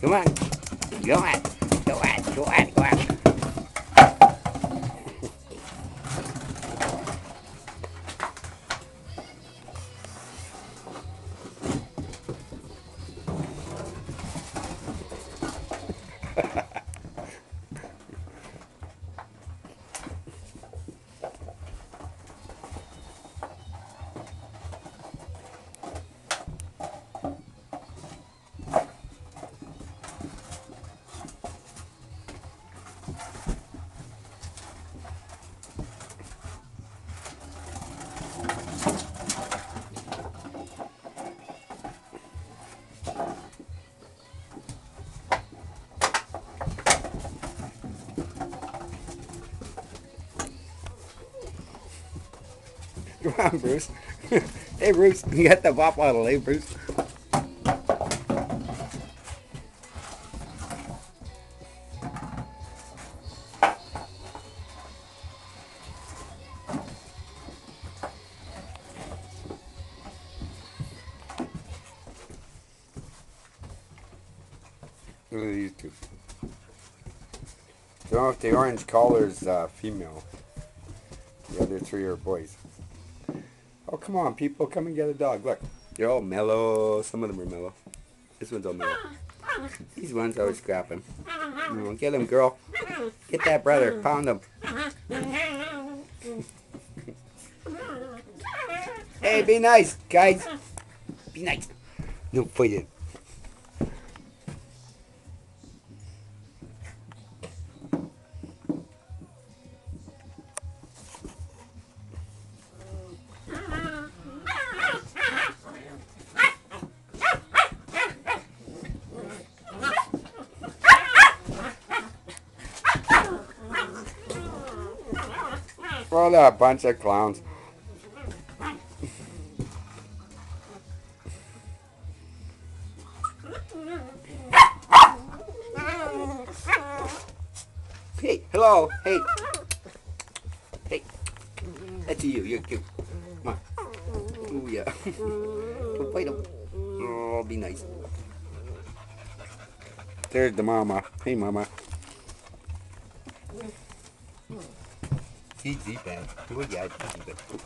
Come on. Go on. Go on. Go on. Go on. Come on, Bruce. hey, Bruce. You got the pop bottle, eh, Bruce? Look at these two. Don't know if the orange collar's uh, female. The other three are boys. Oh, come on, people. Come and get a dog. Look. They're all mellow. Some of them are mellow. This one's all mellow. These ones are scrapping. Oh, get him, girl. Get that brother. Pound him. Hey, be nice, guys. Be nice. No fighting. What a bunch of clowns. Hey, hello, hey. Hey. That's you, you're cute. Come on. Oh, yeah. Don't fight him. Oh, be nice. There's the mama. Hey, mama. End. Oh, yeah, he's deep end.